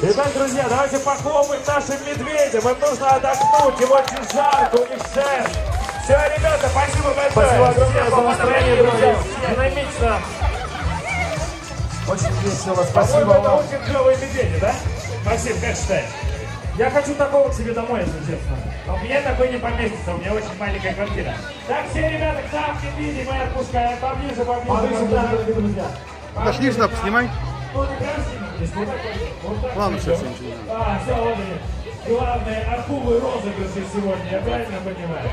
Итак, друзья, давайте похлопаем нашим медведям. Им нужно отдохнуть, им очень жарко, у них шерсть. Все, ребята, спасибо большое. Спасибо огромное Всем за настроение, друзья. Динамично. Очень весело, спасибо это вам. очень клевые медведи, да? Максим, как считаешь? Я хочу такого к себе домой, если честно. Но мне такой не поместится, у меня очень маленькая квартира. Так, все ребята, к нам медведи мы отпускаем. Поближе, поближе, Поближе, друзья. Подожди, шнап, снимай. Ладно, сейчас я ничего не А, все, вот они. Главные архувы розыгрыши сегодня, я правильно понимаю?